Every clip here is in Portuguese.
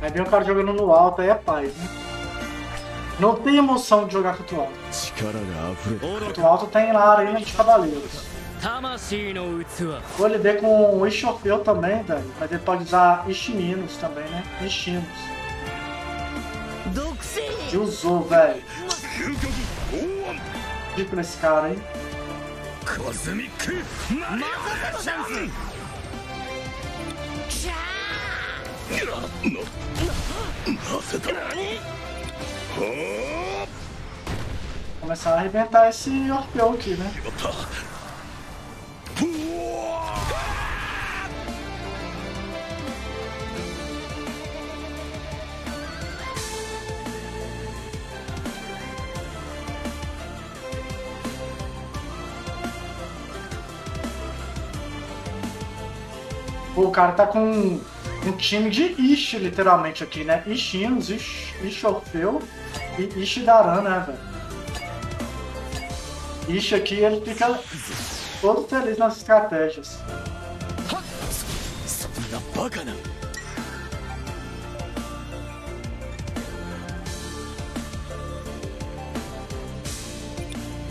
Aí vem o cara jogando no alto, aí é paz, né? Não tem emoção de jogar contra o alto. Contra o alto tem lá a arena de cavaleiros. Vou lidar com o Ishofeu também, velho. Mas ele pode usar Ishiminos também, né? Ishinos. E usou, velho. Fico nesse cara, hein? Começar a arrebentar esse Orfeu aqui, né? o cara tá com um time de Ishi, literalmente, aqui, né? Ishinos, Ish, Ish Orfeu e Ishidaran, né, velho? Ishi aqui, ele fica todo feliz nas estratégias.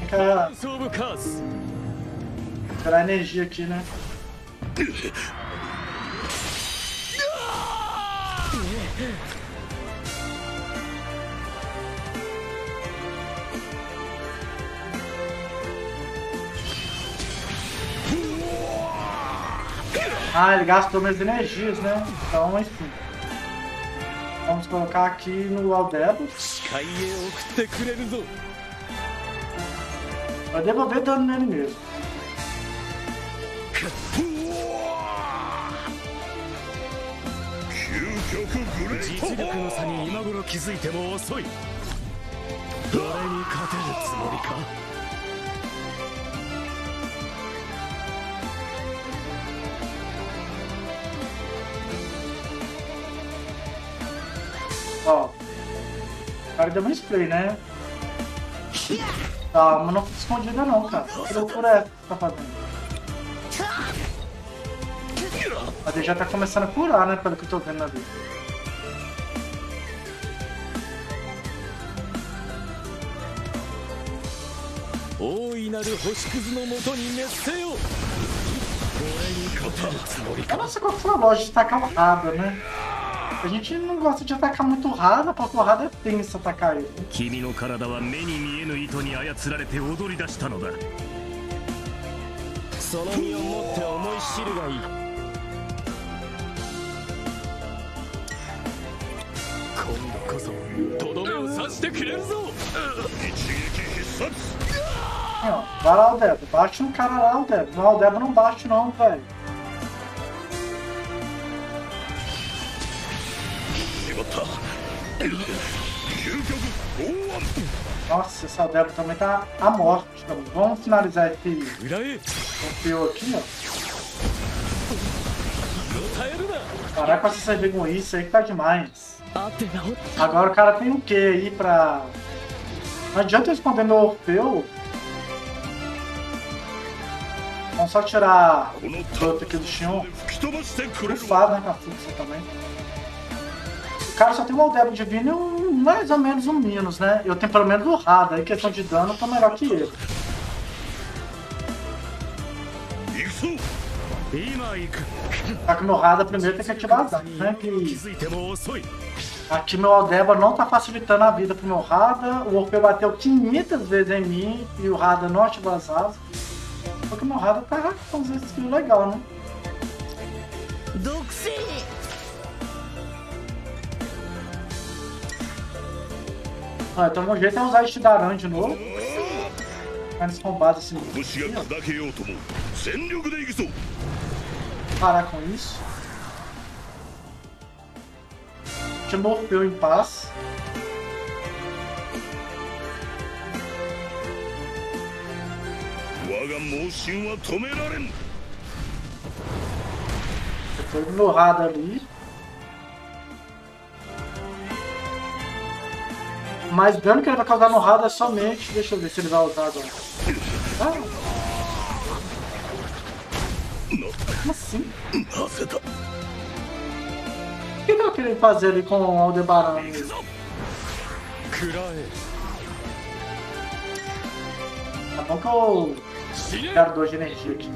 Fica... Esperar energia aqui, né? Ah, ele gastou minhas energias, né? Então, enfim. Vamos colocar aqui no Aldebo. Vai devolver dano nele mesmo. 実力の差に今頃気づいても遅い俺に勝てるつもりかあ cara deu uma spray, né? Tá, mas não fica escondida não, cara. Que loucura é essa que tá fazendo? Mas ele já tá começando a curar, né? Pelo que eu tô vendo na vida. 大いなる星屑のもとに熱せよ俺に勝てるつもりか Nossa, qual foi a loja de tacar o rada, né? A gente não gosta de atacar muito rada, porque o rada é tenso atacar ele. 君の体は目に見えぬ糸に操られて踊り出したのだその身をもって思い知るがいい今度こそとどめを刺してくれるぞ一撃必殺 Vai lá, Aldebo. Bate no cara lá, Aldebo. Não, Aldebo não bate não, velho. Nossa, esse Aldebo também tá à morte. Então, vamos finalizar esse Pompeu aqui, ó. Caraca, com isso aí que tá demais. Agora o cara tem o que aí pra... Não adianta eu esconder meu Orfeu Vamos só tirar o outro aqui do Xion. Bufado, né, com a fluxa também. O cara só tem um Aldebo Divino e mais ou menos um Minos, né? Eu tenho pelo menos o Rada, aí questão de dano eu tô melhor que ele. Só que meu Rada primeiro tem que ativar dano, né? Que... Aqui meu Aldeba não tá facilitando a vida pro meu Rada. O Orfeu bateu 500 vezes em mim e o Rada não ativou as asas. Pokémon Rada tá fazendo skill legal, né? Ah, então meu jeito é usar este Daran de novo. Ficar nesse combate assim. Parar com isso. Te morfeu em paz. Foi ignorado ali. Mas dano que ele vai causar no Rada é somente. Deixa eu ver se ele vai usar agora. Ah. Como assim? Por que, que querer fazer ali com o Aldebaran. Tá bom que eu dois de energia aqui.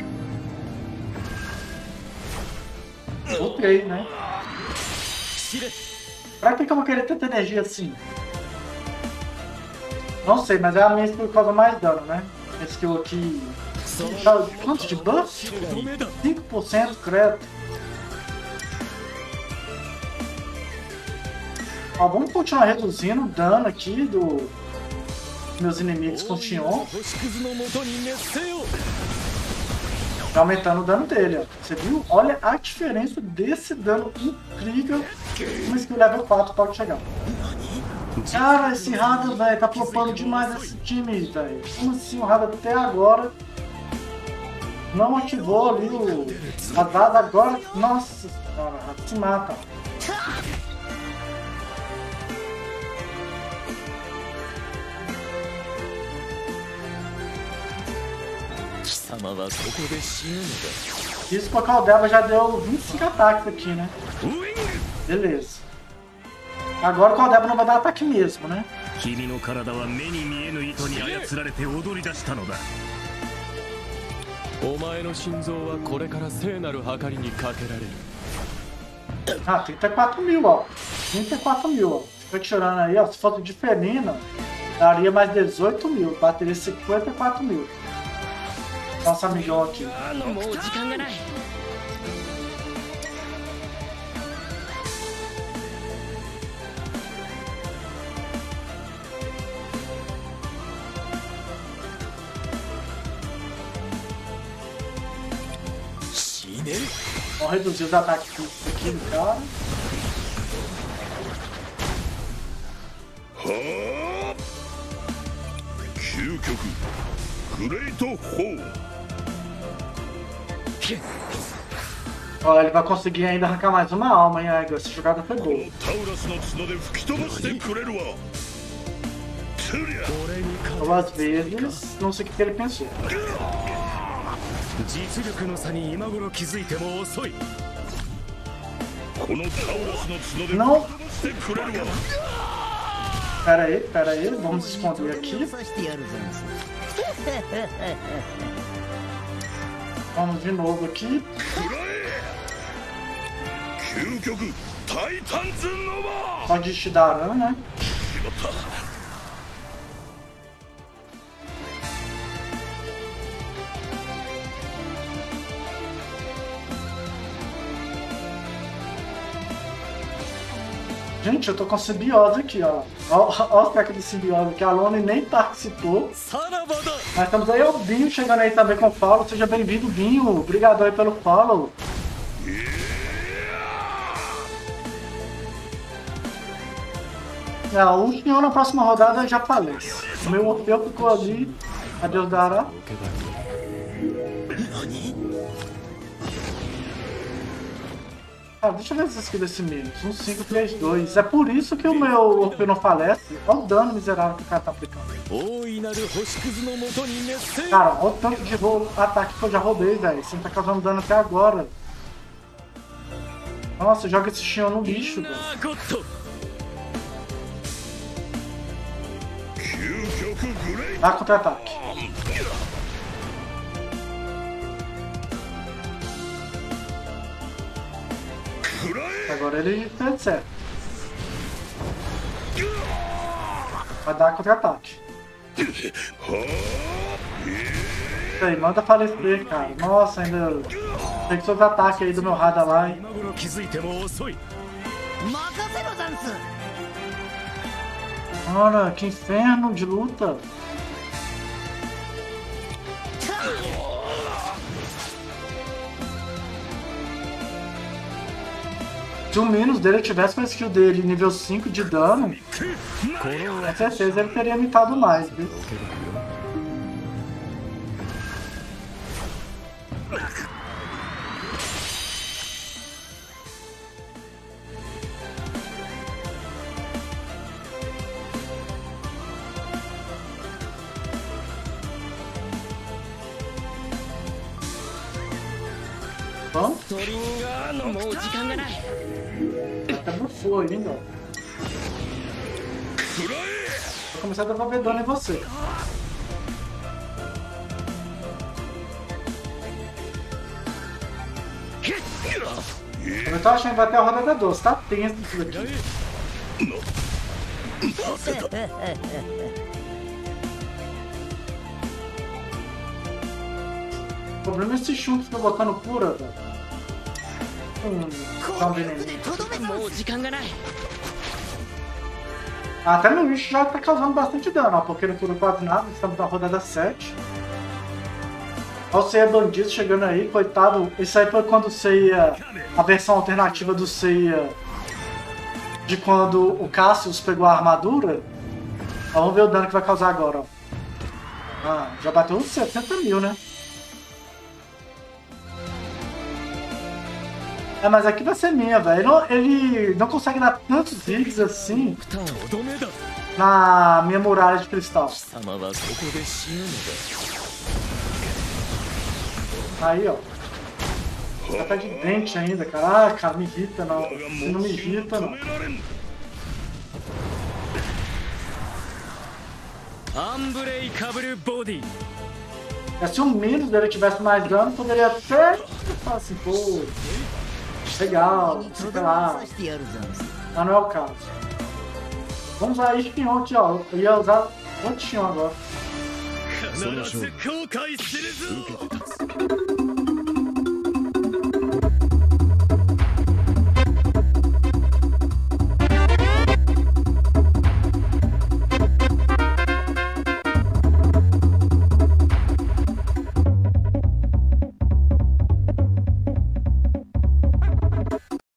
Voltei, né? Pra que, que eu vou querer tanta energia assim? Não sei, mas é a minha skill que causa mais dano, né? Esse skill aqui. Quanto de buff? 5% credo. Ó, vamos continuar reduzindo o dano aqui do meus inimigos com o Xion. Tá aumentando o dano dele, ó. Você viu? Olha a diferença desse dano incrível uma skill level 4 pode chegar. Cara, esse Rada, velho, tá flopando demais esse time, velho. Como assim o Rada até agora não ativou ali o radar agora? Nossa senhora, se mata. Isso porque o Caldeva já deu 25 ataques aqui, né? Beleza. Agora o Caldeva não vai dar ataque mesmo, né? Ah, 34 mil, ó. 34 mil, ó. Fica tá tirando aí, ó. Se fosse de Fenina daria mais 18 mil. Bateria 54 mil. Nossa amigão aqui. ね Vamos reduzir os ataques aqui do cara. Olha, ele vai conseguir ainda arrancar mais uma alma, hein, Aigo? Essa jogada foi boa. Ou às vezes, não sei o que ele pensou. 実力の差に今頃気づいても遅いこのタウラスの角で飛ばしてくれるわ Pera aí, pera aí, vamos esconder aqui. Vamos de novo aqui. Pode te dar né? Gente, eu tô com simbiose aqui, ó. Olha o treco de simbiose que a Lone nem participou. Mas estamos aí, o Binho chegando aí também com o follow. Seja bem-vindo, Binho. Obrigado aí pelo follow. É, o União na próxima rodada já falece. O meu Orfeu ficou ali. Adeus, Dara. Ah, deixa eu ver essa skill desse menos. Um 5, 3, 2. É por isso que o meu Orfeu não falece. Olha o dano miserável que o cara tá aplicando. Cara, olha o tanto de ataque que eu já roubei, velho. Você não tá causando dano até agora. Nossa, joga esse Xion no lixo, velho. Dá contra-ataque. Agora ele tá certo. Vai dar contra-ataque. Aí, manda falecer, cara. Nossa, ainda tem que seus ataques aí do meu radar lá, hein? Ora, que inferno de luta! Se o menos dele tivesse a skill dele nível 5 de dano, com certeza ele teria mitado mais, viu? Vamos? até bufou ainda. Vou começar a devolver dano em você. Eu tô achando que vai ter a rodada doce, tá tenso isso aqui. O problema é esse chumbo que fica botando cura, velho. Hum. Até no bicho já tá causando bastante dano, ó, porque não curou quase nada, estamos na rodada 7. Olha o Seiya bandido chegando aí, coitado. Isso aí foi quando o Seiya. A versão alternativa do Seiya. De quando o Cassius pegou a armadura. Ó, vamos ver o dano que vai causar agora, ó. Ah, já bateu uns 70 mil, né? É, mas aqui vai ser minha, Ele ele não consegue dar tantos hits assim na minha muralha de cristal. Aí, ó. Tá de dente ainda, cara. Ah, cara, me irrita não. Você não me irrita não. É, se o menos dele tivesse mais dano, poderia até. Assim, pô legal, sei lá. Mas não é o caso. Vamos usar espinhão aqui, ó. Eu ia usar antichão agora.